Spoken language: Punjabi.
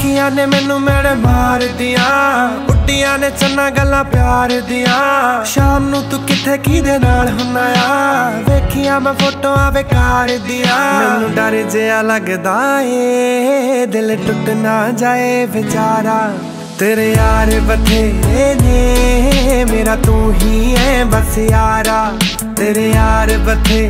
ਅੱਖੀਆਂ ਨੇ ਮੈਨੂੰ ਮੇੜ ਮਾਰਦੀਆਂ ਉੱਡੀਆਂ ਨੇ ਚੰਨਾ ਗੱਲਾਂ ਪਿਆਰ ਦੀਆਂ। ਸ਼ਾਮ ਨੂੰ ਤੂੰ ਕਿੱਥੇ ਕਿਹਦੇ ਨਾਲ ਹੁੰਨਾ ਆ? ਵੇਖੀਆਂ ਮੈਂ ਫੋਟੋਆਂ ਬੇਕਾਰ ਦੀਆਂ। ਮੈਨੂੰ ਡਰ ਜਿਹਾ ਲੱਗਦਾ ਏ, ਦਿਲ ਟੁੱਟ ਨਾ ਜਾਏ ਵਿਚਾਰਾ। ਤੇਰੇ ਯਾਰ ਬਥੇਰੇ ਨੇ, ਮੇਰਾ ਤੂੰ ਹੀ ਐ ਬਸ ਯਾਰਾ। ਤੇਰੇ ਯਾਰ ਬਥੇ